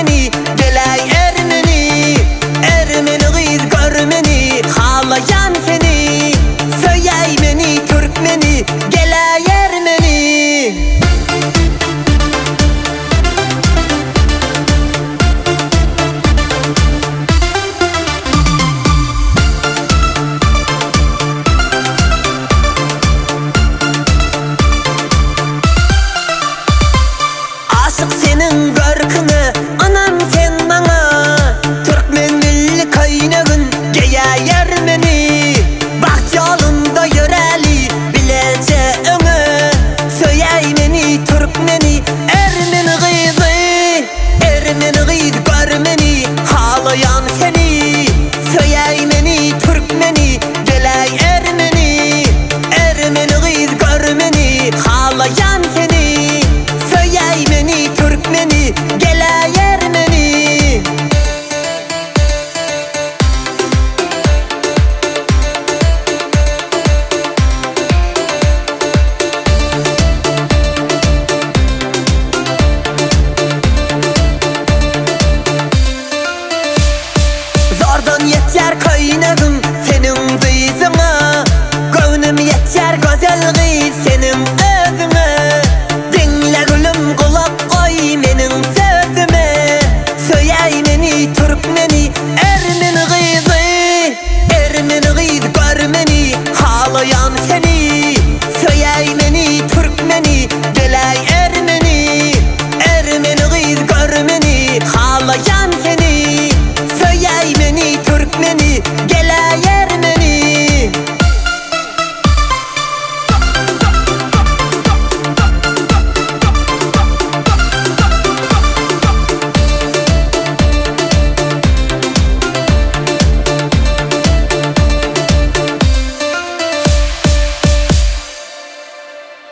görmeni Geley Ermeni. Ermeni gıyır görmeni Halayan seni. Söyeymeni Türkmeni Geley Ermeni. Aşık senin görkünü Türkmeni Gele Yermeni Zordan yeter kaynağım Senin duyzana